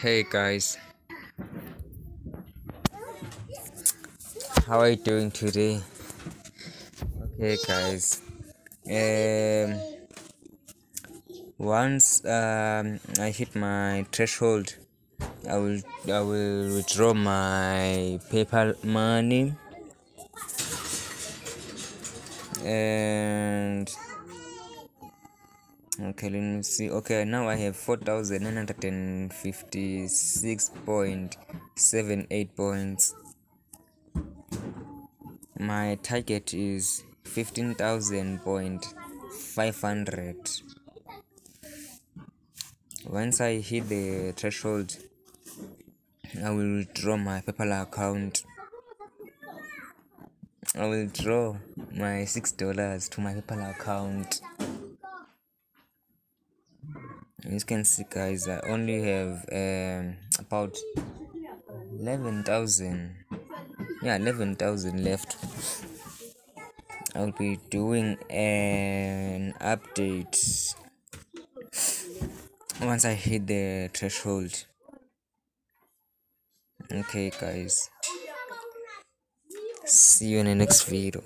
Hey guys, how are you doing today? Okay, guys. Um, once um, I hit my threshold, I will I will withdraw my PayPal money and okay let me see. Okay now i have 4956.78 points. My target is 15000.500 once i hit the threshold i will withdraw my paypal account. I will draw my six dollars to my paypal account you can see guys i only have um, about 11000 yeah 11000 left. I'll be doing an update once i hit the threshold. Okay guys. See you in the next video